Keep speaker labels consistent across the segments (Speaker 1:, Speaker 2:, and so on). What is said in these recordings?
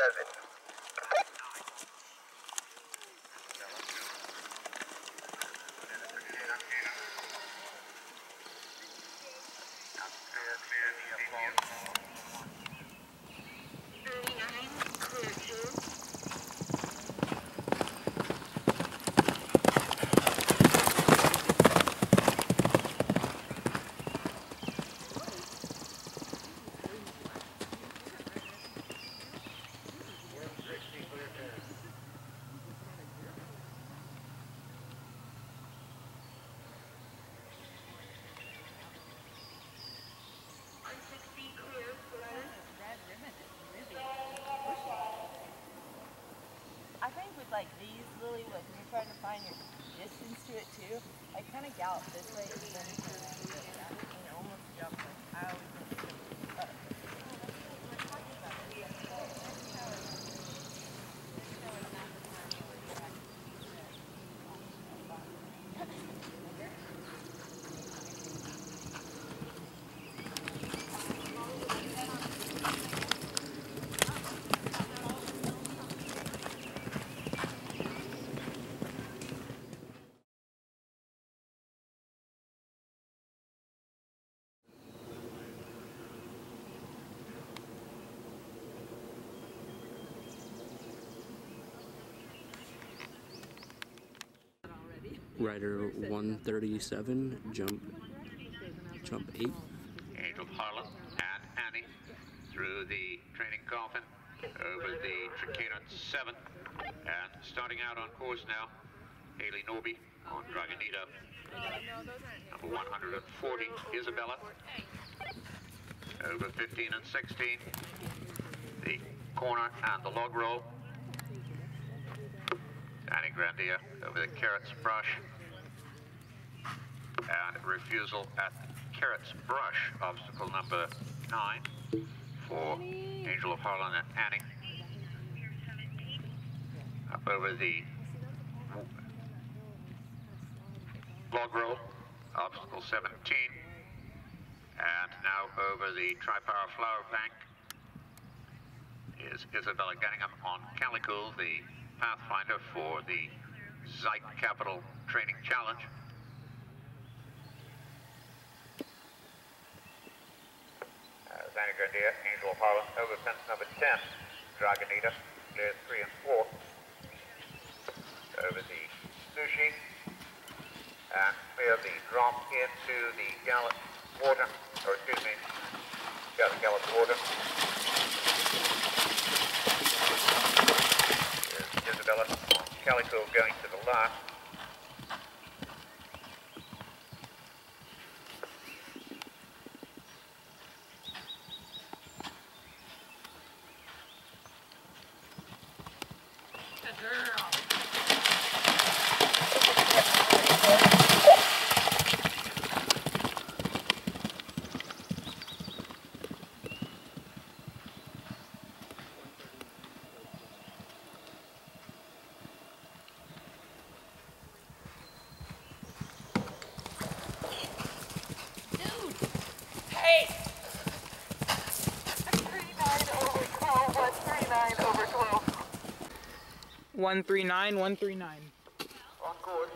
Speaker 1: 7
Speaker 2: I think with like these, Lily, like when you're trying to find your distance to it too, I kind of gallop this way and then you know, almost jump. Like I always
Speaker 3: Rider 137, jump, jump 8.
Speaker 4: Angel Harlan and Anni through the training coffin over the Tricana 7 and starting out on course now Haley Norby on Dragonita. Number 140 Isabella. Over 15 and 16 the corner and the log roll Anni Grandia over the Carrots Brush and refusal at Carrots Brush, obstacle number nine for Angel of Harlan and Anni. Up over the log roll, obstacle 17. And now over the Tri-Power Flower Bank is Isabella Cunningham on Calico, the Pathfinder for the Zeit Capital Training Challenge. Uh, Santa Grenadier, Angel of Harlan, over fence number 10. Dragonita, clears 3 and 4. Over the sushi. And clear the drop into the Gallup water, or excuse me, yeah, the Gallup water. Calico going to the
Speaker 2: last.
Speaker 5: 139, 139.
Speaker 4: On course.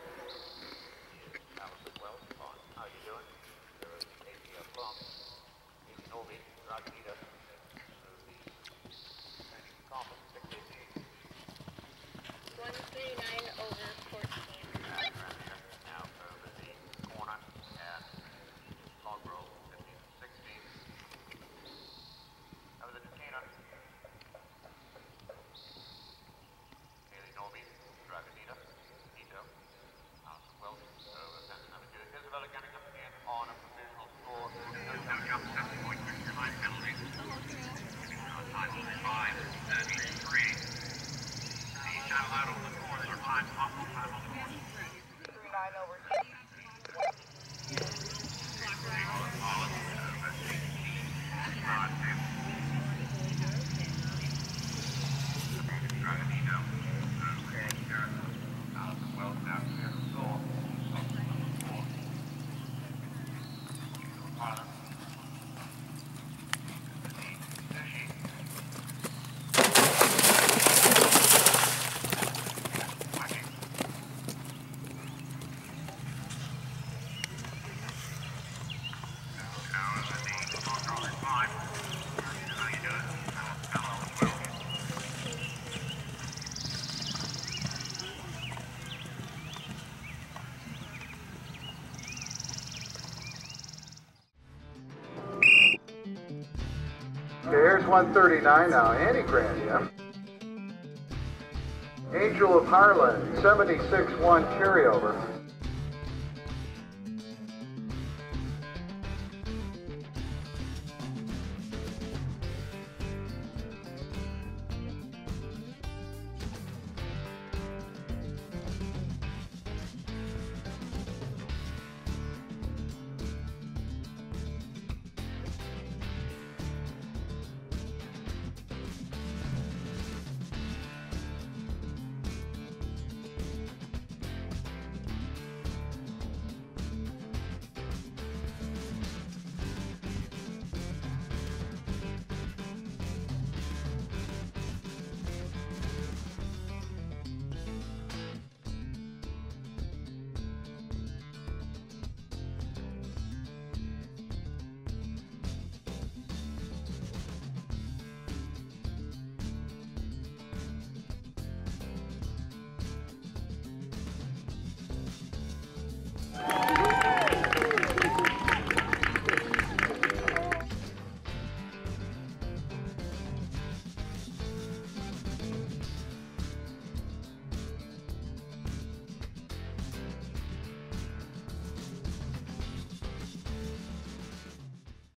Speaker 6: Here's 139 now. Anni Grandia. Angel of Harlan, 76-1 carryover.